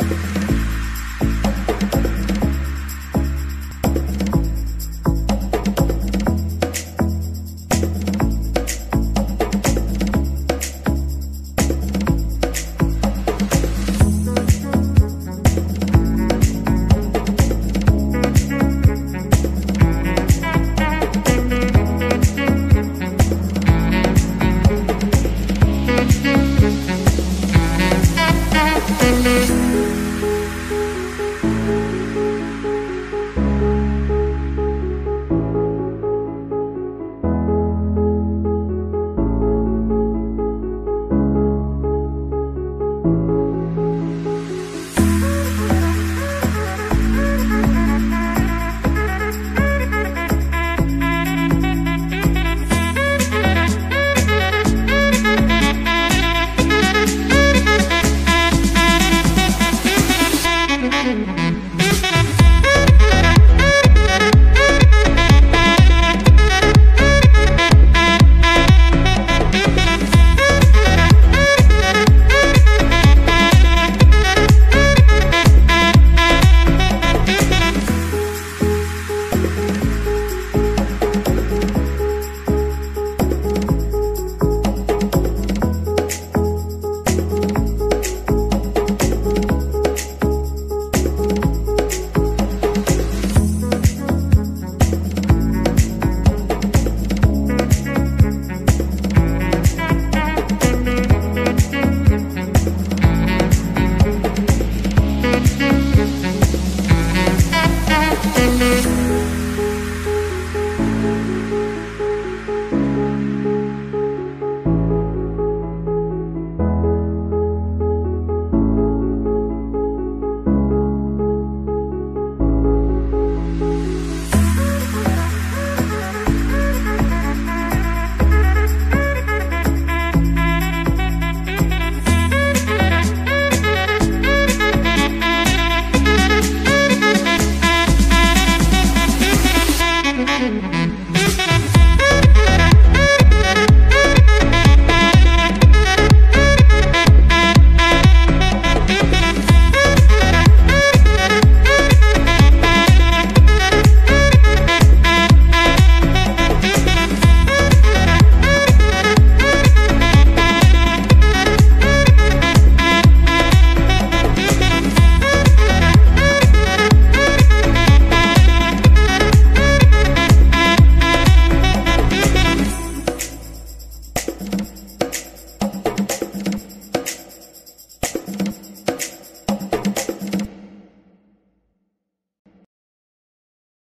Bye.